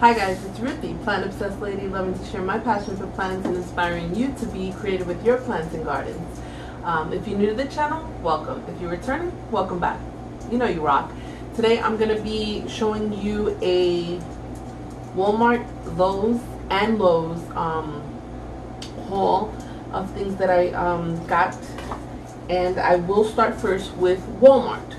Hi guys, it's Ruthie, plant obsessed lady, loving to share my passion for plants and inspiring you to be creative with your plants and gardens. Um, if you're new to the channel, welcome. If you're returning, welcome back. You know you rock. Today I'm going to be showing you a Walmart, Lowe's, and Lowe's um, haul of things that I um, got. And I will start first with Walmart.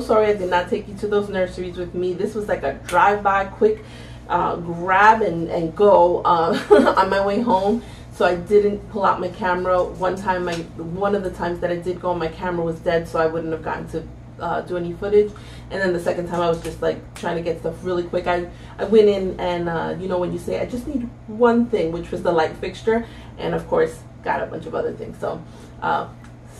So sorry I did not take you to those nurseries with me. This was like a drive-by, quick uh, grab and, and go uh, on my way home. So I didn't pull out my camera. One time, my one of the times that I did go, my camera was dead, so I wouldn't have gotten to uh, do any footage. And then the second time, I was just like trying to get stuff really quick. I, I went in and, uh, you know, when you say, I just need one thing, which was the light fixture. And of course, got a bunch of other things. So, uh,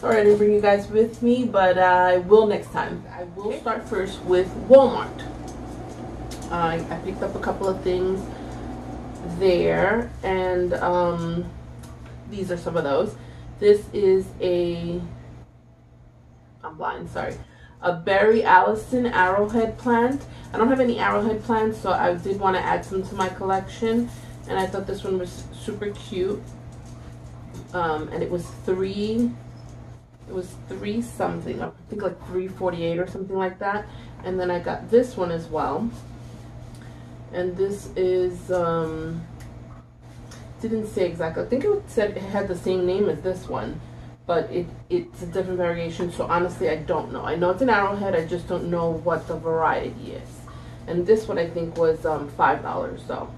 sorry I didn't bring you guys with me, but I will next time. I will start first with Walmart. I, I picked up a couple of things there, and um, these are some of those. This is a, I'm blind, sorry, a Berry Allusion arrowhead plant. I don't have any arrowhead plants, so I did want to add some to my collection, and I thought this one was super cute. Um, and it was three, it was three something, I think like 348 or something like that. And then I got this one as well. And this is um didn't say exactly i think it said it had the same name as this one but it it's a different variation. So honestly i don't know. I know it's an arrowhead i just don't know what the variety is. And this one i think was um five dollars so.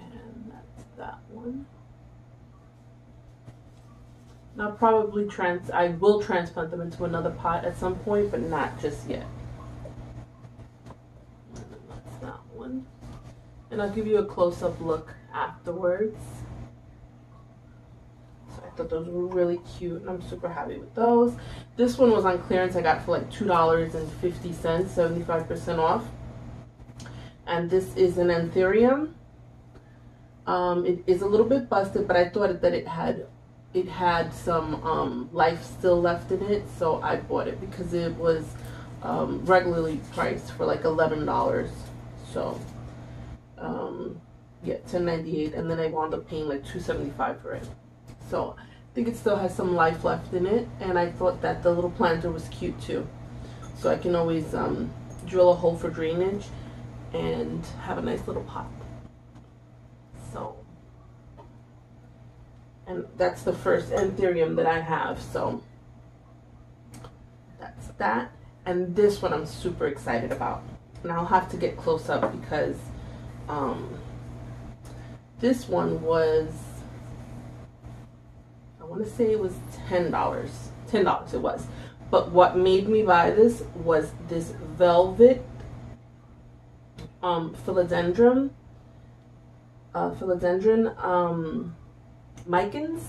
And that's that one I'll probably trans I will transplant them into another pot at some point, but not just yet. one. And I'll give you a close-up look afterwards. So I thought those were really cute and I'm super happy with those. This one was on clearance. I got for like $2.50, 75% off. And this is an anthurium. Um, it is a little bit busted, but I thought that it had it had some um, life still left in it, so I bought it because it was um, regularly priced for like eleven dollars. So, um, yeah, ten ninety eight, and then I wound up paying like two seventy five for it. So I think it still has some life left in it, and I thought that the little planter was cute too. So I can always um, drill a hole for drainage and have a nice little pot. So, and that's the first anthurium that I have. So that's that. And this one I'm super excited about and I'll have to get close up because um, this one was I want to say it was ten dollars ten dollars it was but what made me buy this was this velvet um, philodendron uh, philodendron um, micans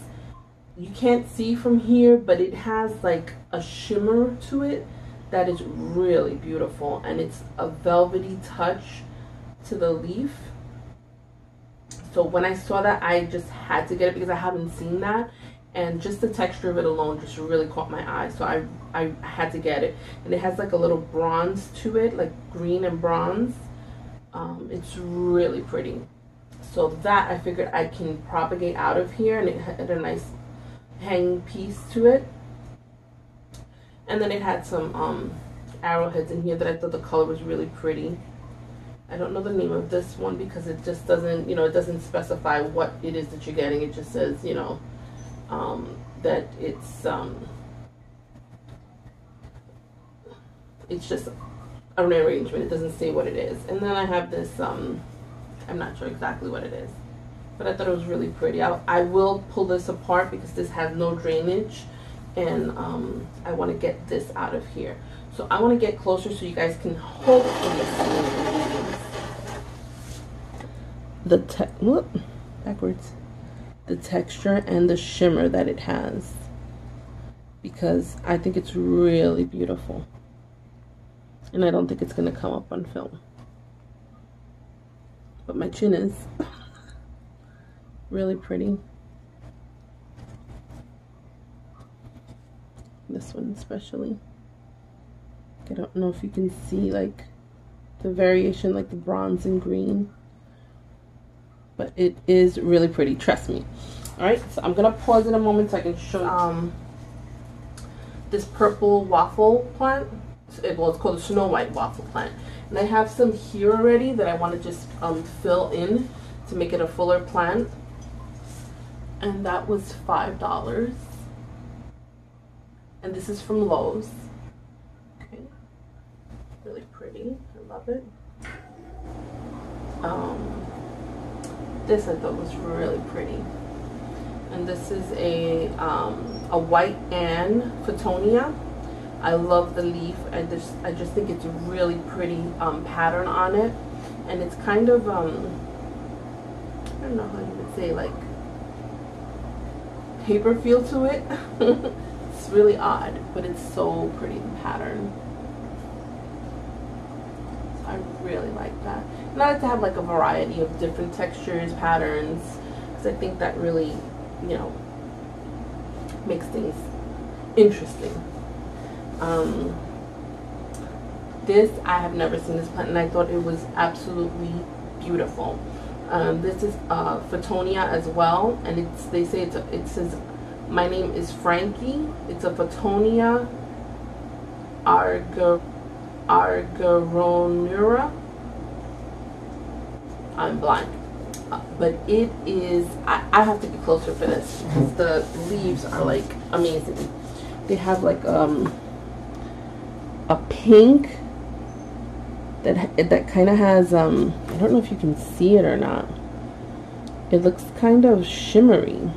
you can't see from here but it has like a shimmer to it that is really beautiful and it's a velvety touch to the leaf. So when I saw that I just had to get it because I haven't seen that and just the texture of it alone just really caught my eye so I, I had to get it. And it has like a little bronze to it like green and bronze. Um, it's really pretty so that I figured I can propagate out of here and it had a nice hanging piece to it and then it had some um, arrowheads in here that I thought the color was really pretty. I don't know the name of this one because it just doesn't, you know, it doesn't specify what it is that you're getting. It just says, you know, um, that it's, um, it's just an arrangement. It doesn't say what it is. And then I have this, um, I'm not sure exactly what it is, but I thought it was really pretty. I, I will pull this apart because this has no drainage and um, I want to get this out of here. So I want to get closer so you guys can hopefully see the te whoop, backwards the texture and the shimmer that it has. because I think it's really beautiful. And I don't think it's going to come up on film. But my chin is really pretty. This one especially. I don't know if you can see like the variation like the bronze and green. But it is really pretty, trust me. Alright, so I'm to pause in a moment so I can show um, this purple waffle plant. It, well, it's called a Snow White waffle plant. And I have some here already that I want to just um, fill in to make it a fuller plant. And that was $5. And this is from Lowe's. Okay. Really pretty. I love it. Um, this I thought was really pretty. And this is a, um, a white Anne Fittonia. I love the leaf. I just I just think it's a really pretty um, pattern on it, and it's kind of um, I don't know how you would say like paper feel to it. it's really odd, but it's so pretty the pattern. So I really like that. And I like to have like a variety of different textures, patterns, because I think that really, you know, makes things interesting. Um, this, I have never seen this plant and I thought it was absolutely beautiful. Um, this is uh, Fittonia as well, and it's they say it's a, it says my name is Frankie. It's a Fittonia argar argyroneura. I'm blind, uh, but it is. I, I have to get closer for this because the leaves are like amazing. They have like um a pink that that kind of has um I don't know if you can see it or not. It looks kind of shimmery.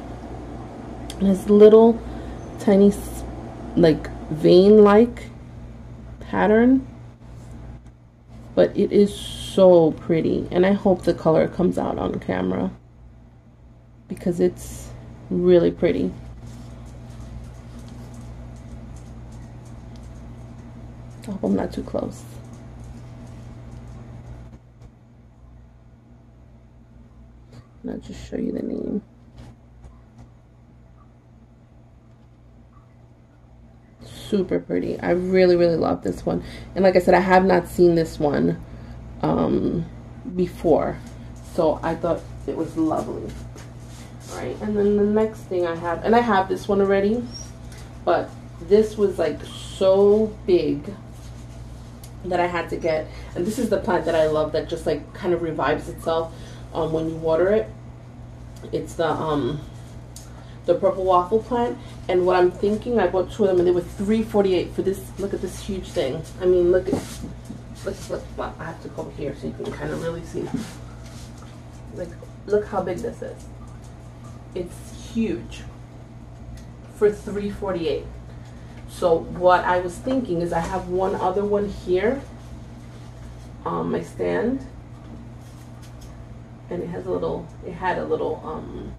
It has little tiny like vein like pattern but it is so pretty and I hope the color comes out on camera because it's really pretty. Hope I'm not too close. And I'll just show you the name. Super pretty. I really, really love this one. And like I said, I have not seen this one um, before. So I thought it was lovely. Alright, and then the next thing I have, and I have this one already, but this was like so big that I had to get. And this is the plant that I love that just like kind of revives itself um, when you water it. It's the um, the purple waffle plant. And what I'm thinking, I bought two of them and they were 348 for this. Look at this huge thing. I mean, look at, let's look, well, I have to come here so you can kind of really see. Like, look how big this is. It's huge for 348 so what I was thinking is I have one other one here on my stand. And it has a little, it had a little um,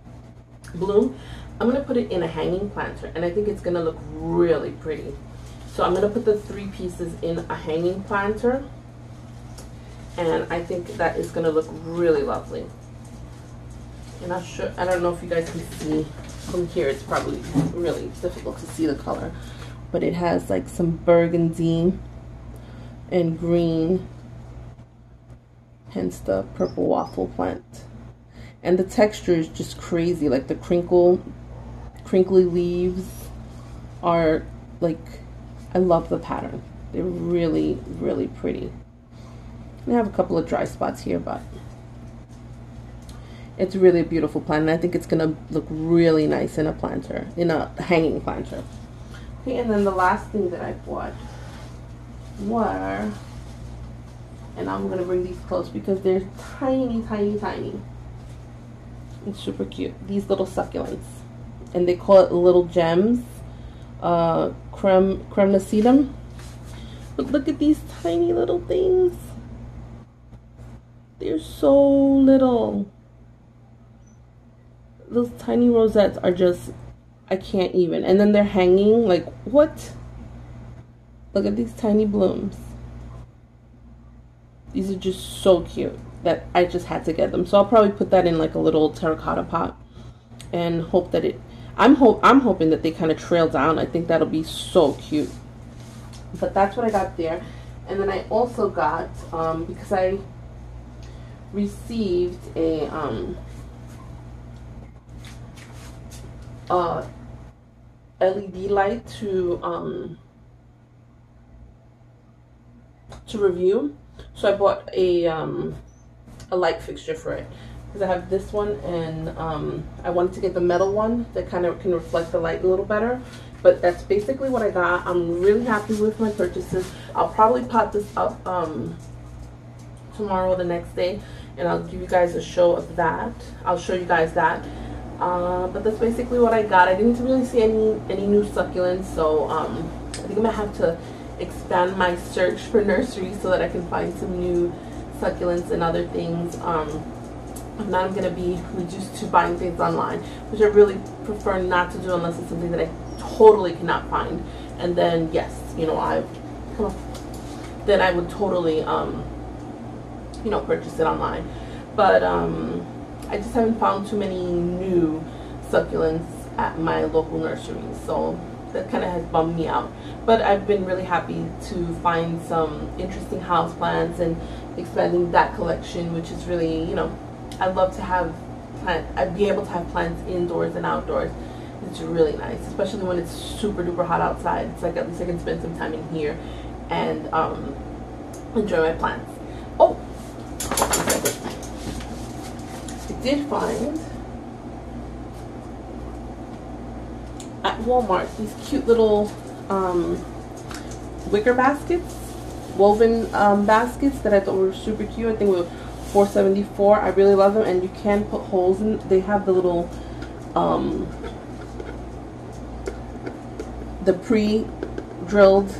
bloom. I'm going to put it in a hanging planter. And I think it's going to look really pretty. So I'm going to put the three pieces in a hanging planter. And I think that is going to look really lovely. And I'll sure, I don't know if you guys can see from here. It's probably really difficult to see the color but it has like some burgundy and green hence the purple waffle plant. And the texture is just crazy like the crinkle crinkly leaves are like I love the pattern. They're really really pretty. I have a couple of dry spots here but it's really a beautiful plant and I think it's gonna look really nice in a planter in a hanging planter Okay, and then the last thing that I bought were, and I'm going to bring these close because they're tiny, tiny, tiny. It's super cute. These little succulents. And they call it little gems. Uh, creme, cremnosedum. But look at these tiny little things. They're so little. Those tiny rosettes are just I can't even. And then they're hanging, like, what? Look at these tiny blooms. These are just so cute that I just had to get them. So I'll probably put that in like a little terracotta pot and hope that it, I'm hope I'm hoping that they kind of trail down. I think that'll be so cute. But that's what I got there. And then I also got, um, because I received a, um, uh, LED light to, um, to review. So I bought a, um, a light fixture for it. Because I have this one and um, I wanted to get the metal one that kind of can reflect the light a little better. But that's basically what I got. I'm really happy with my purchases. I'll probably pop this up um, tomorrow the next day and I'll give you guys a show of that. I'll show you guys that uh, but that's basically what I got I didn't really see any any new succulents so um, I think I'm gonna have to expand my search for nurseries so that I can find some new succulents and other things um, I'm not going to be reduced to buying things online, which I really prefer not to do unless it's something that I totally cannot find. And then, yes, you know, I, then I would totally, um, you know, purchase it online. But um, I just haven't found too many new succulents at my local nurseries. So that kind of has bummed me out. But I've been really happy to find some interesting houseplants and expanding that collection, which is really, you know, I'd love to have plant, I'd be able to have plants indoors and outdoors. It's really nice, especially when it's super duper hot outside. It's like at least I can spend some time in here and um, enjoy my plants. Oh, I did find at Walmart these cute little um, wicker baskets, woven um, baskets that I thought were super cute. I think we 474 I really love them and you can put holes in they have the little um, the pre-drilled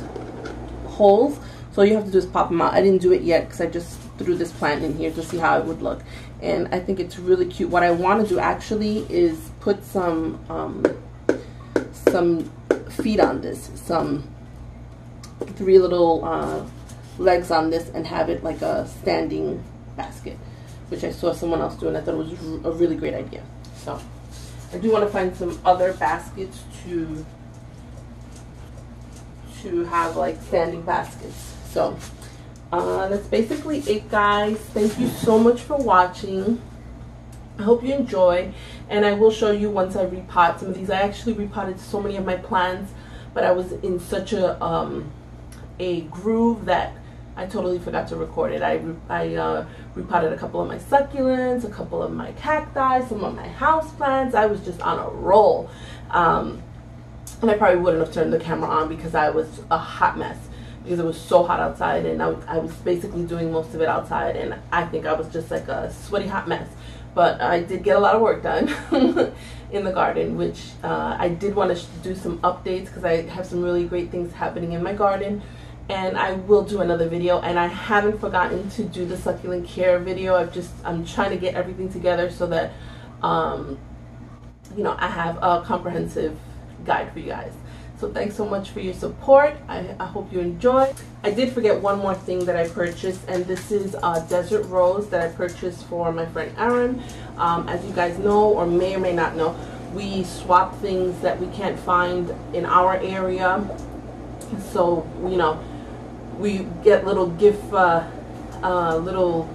holes so all you have to just pop them out I didn't do it yet because I just threw this plant in here to see how it would look and I think it's really cute what I want to do actually is put some um, some feet on this some three little uh, legs on this and have it like a standing basket, which I saw someone else do and I thought it was a really great idea. So I do want to find some other baskets to to have like standing baskets. So uh, that's basically it guys. Thank you so much for watching. I hope you enjoyed and I will show you once I repot some of these. I actually repotted so many of my plants but I was in such a um, a groove that I totally forgot to record it. I, I uh, repotted a couple of my succulents, a couple of my cacti, some of my house plants. I was just on a roll. Um, and I probably wouldn't have turned the camera on because I was a hot mess because it was so hot outside and I, I was basically doing most of it outside and I think I was just like a sweaty hot mess. But I did get a lot of work done in the garden, which uh, I did want to do some updates because I have some really great things happening in my garden. And I will do another video and I haven't forgotten to do the succulent care video. I've just I'm trying to get everything together so that um, you know I have a comprehensive guide for you guys so thanks so much for your support. I, I hope you enjoy. I did forget one more thing that I purchased and this is a desert rose that I purchased for my friend Erin. Um, as you guys know or may or may not know we swap things that we can't find in our area. So you know we get little gift, uh, uh, little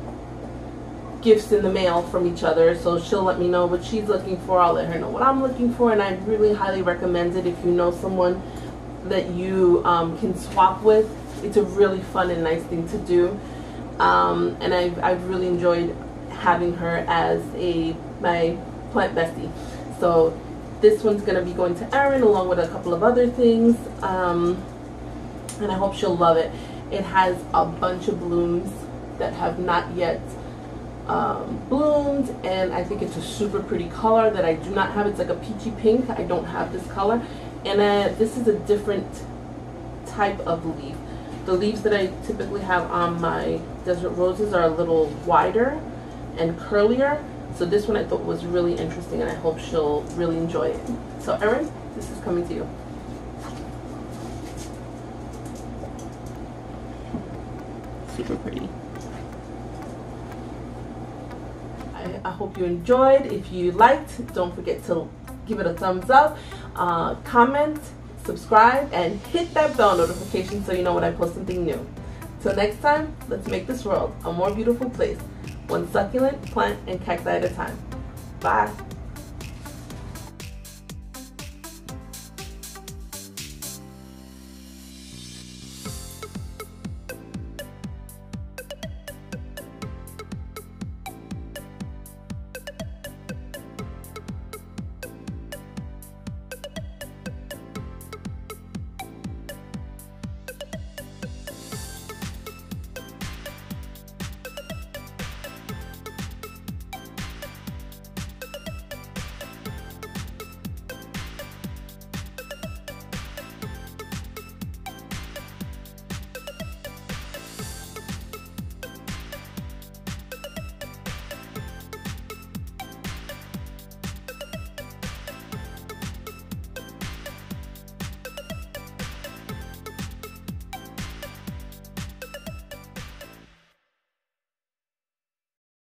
gifts in the mail from each other. So she'll let me know what she's looking for. I'll let her know what I'm looking for. And I really highly recommend it if you know someone that you um, can swap with. It's a really fun and nice thing to do. Um, and I've, I've really enjoyed having her as a my plant bestie. So this one's going to be going to Erin along with a couple of other things. Um, and I hope she'll love it. It has a bunch of blooms that have not yet um, bloomed and I think it's a super pretty color that I do not have. It's like a peachy pink. I don't have this color. And uh, this is a different type of leaf. The leaves that I typically have on my desert roses are a little wider and curlier. So this one I thought was really interesting and I hope she'll really enjoy it. So Erin, this is coming to you. Super pretty. I, I hope you enjoyed. If you liked, don't forget to give it a thumbs up, uh, comment, subscribe, and hit that bell notification so you know when I post something new. Till next time, let's make this world a more beautiful place, one succulent plant and cacti at a time. Bye.